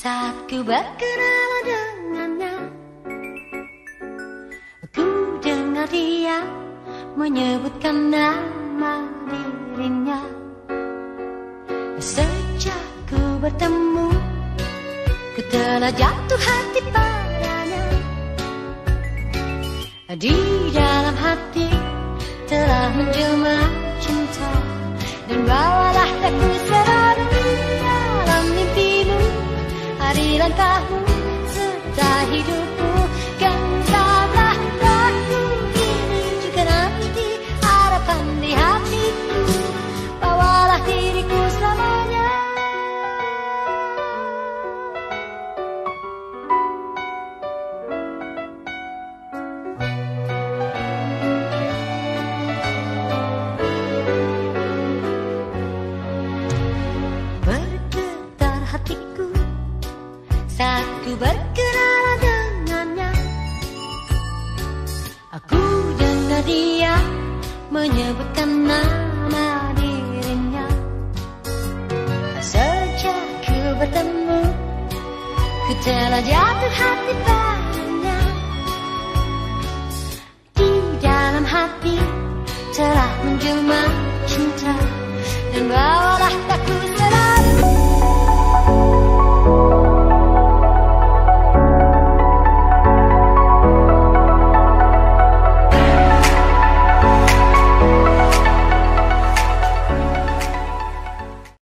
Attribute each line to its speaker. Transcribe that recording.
Speaker 1: Saat ku berkenalan dengannya Ku dengar dia menyebutkan nama dirinya. Sejak ku bertemu Ku telah jatuh hati padanya. Di dalam hati telah menjelma cinta Dan bawalah Hari langkahmu serta saat ku berkenalan dengannya. Aku dengar dia menyebutkan nama dirinya. Sejak ku bertemu Ku telah jatuh hati pada